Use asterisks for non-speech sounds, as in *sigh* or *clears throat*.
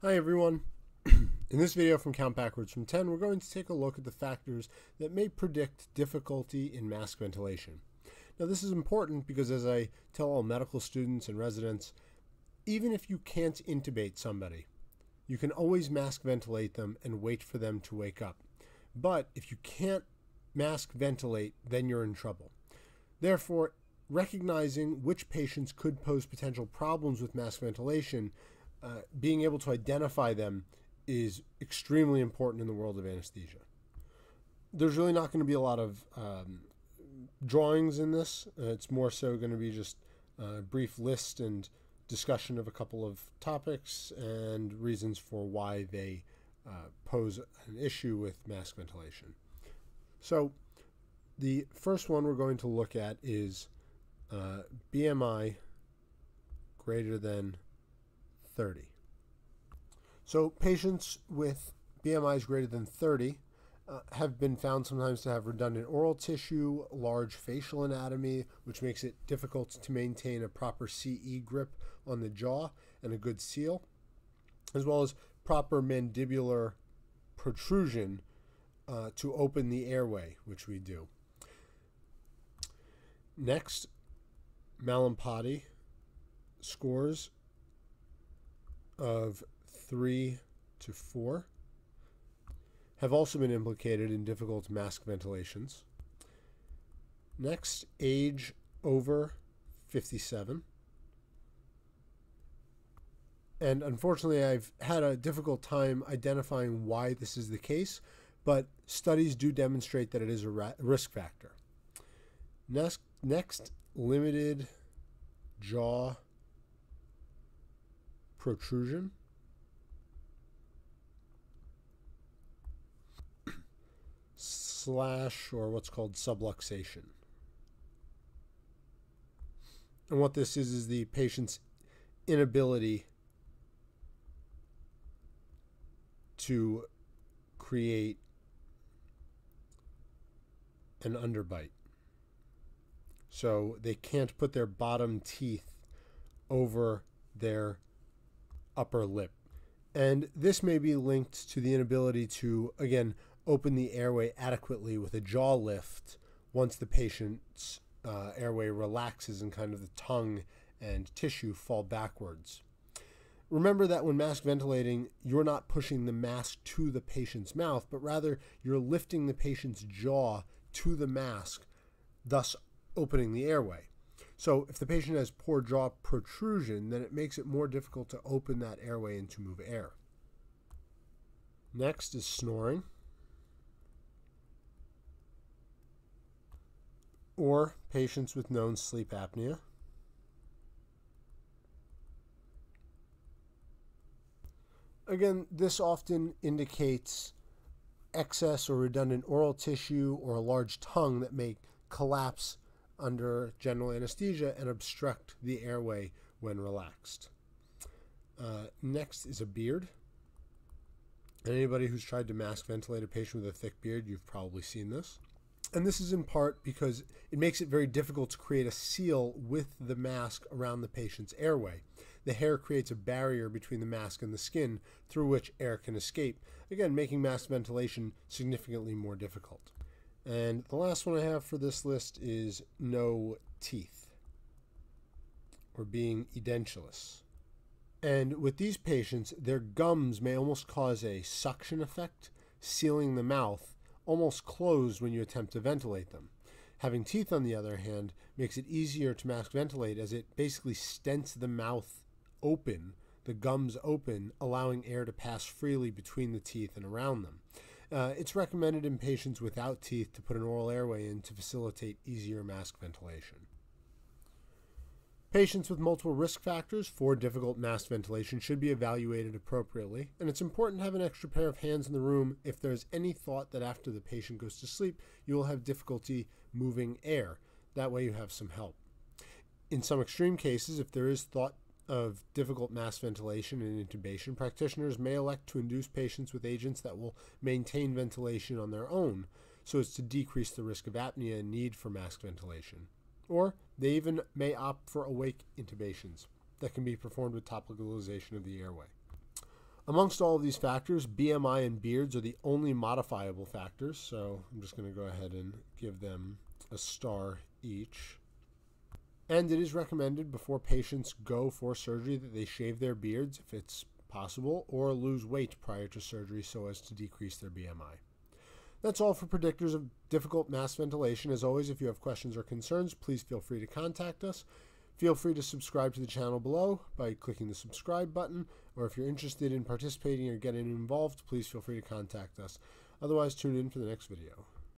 Hi everyone. *clears throat* In this video from Count Backwards from 10, we're going to take a look at the factors that may predict difficulty in mask ventilation. Now this is important because as I tell all medical students and residents, even if you can't intubate somebody, you can always mask ventilate them and wait for them to wake up. But if you can't mask ventilate, then you're in trouble. Therefore, recognizing which patients could pose potential problems with mask ventilation uh, being able to identify them is extremely important in the world of anesthesia. There's really not going to be a lot of um, drawings in this. Uh, it's more so going to be just a brief list and discussion of a couple of topics and reasons for why they uh, pose an issue with mask ventilation. So, the first one we're going to look at is uh, BMI greater than 30. So patients with BMIs greater than 30 uh, have been found sometimes to have redundant oral tissue, large facial anatomy, which makes it difficult to maintain a proper CE grip on the jaw and a good seal, as well as proper mandibular protrusion uh, to open the airway, which we do. Next, Mallampati scores of 3 to 4 have also been implicated in difficult mask ventilations. Next, age over 57. And unfortunately, I've had a difficult time identifying why this is the case, but studies do demonstrate that it is a risk factor. Next, next limited jaw protrusion. slash or what's called subluxation. And what this is is the patient's inability to create an underbite. So they can't put their bottom teeth over their upper lip. And this may be linked to the inability to, again, open the airway adequately with a jaw lift once the patient's uh, airway relaxes and kind of the tongue and tissue fall backwards. Remember that when mask ventilating, you're not pushing the mask to the patient's mouth, but rather you're lifting the patient's jaw to the mask, thus opening the airway. So if the patient has poor jaw protrusion, then it makes it more difficult to open that airway and to move air. Next is snoring. Or patients with known sleep apnea. Again, this often indicates excess or redundant oral tissue or a large tongue that may collapse under general anesthesia and obstruct the airway when relaxed. Uh, next is a beard. And anybody who's tried to mask ventilate a patient with a thick beard, you've probably seen this. And this is in part because it makes it very difficult to create a seal with the mask around the patient's airway. The hair creates a barrier between the mask and the skin through which air can escape, again, making mask ventilation significantly more difficult. And the last one I have for this list is no teeth or being edentulous. And with these patients, their gums may almost cause a suction effect, sealing the mouth almost closed when you attempt to ventilate them. Having teeth, on the other hand, makes it easier to mask ventilate as it basically stents the mouth open, the gums open, allowing air to pass freely between the teeth and around them. Uh, it's recommended in patients without teeth to put an oral airway in to facilitate easier mask ventilation. Patients with multiple risk factors for difficult mask ventilation should be evaluated appropriately, and it's important to have an extra pair of hands in the room if there's any thought that after the patient goes to sleep, you will have difficulty moving air. That way, you have some help. In some extreme cases, if there is thought of difficult mask ventilation and intubation, practitioners may elect to induce patients with agents that will maintain ventilation on their own so as to decrease the risk of apnea and need for mask ventilation. Or they even may opt for awake intubations that can be performed with topicalization of the airway. Amongst all of these factors, BMI and beards are the only modifiable factors, so I'm just going to go ahead and give them a star each. And it is recommended before patients go for surgery that they shave their beards if it's possible or lose weight prior to surgery so as to decrease their BMI. That's all for predictors of difficult mask ventilation. As always, if you have questions or concerns, please feel free to contact us. Feel free to subscribe to the channel below by clicking the subscribe button, or if you're interested in participating or getting involved, please feel free to contact us. Otherwise, tune in for the next video.